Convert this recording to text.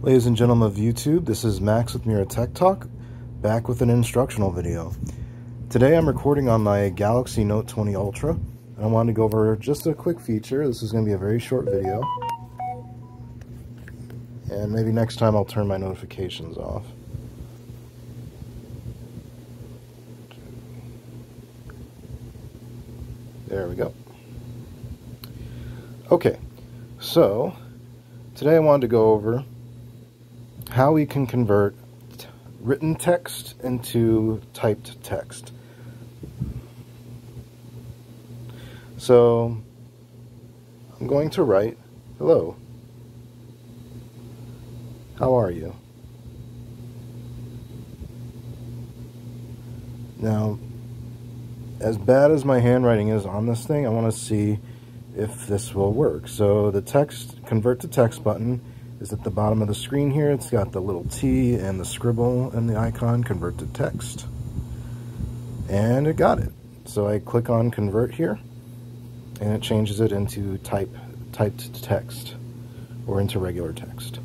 Ladies and gentlemen of YouTube, this is Max with Mura Tech Talk, back with an instructional video. Today I'm recording on my Galaxy Note 20 Ultra, and I wanted to go over just a quick feature. This is going to be a very short video. And maybe next time I'll turn my notifications off. There we go. Okay, so today I wanted to go over how we can convert written text into typed text. So I'm going to write, hello, how are you? Now, as bad as my handwriting is on this thing, I want to see if this will work. So the text, convert to text button is at the bottom of the screen here. It's got the little T and the scribble and the icon, convert to text. And it got it. So I click on convert here, and it changes it into type typed text, or into regular text.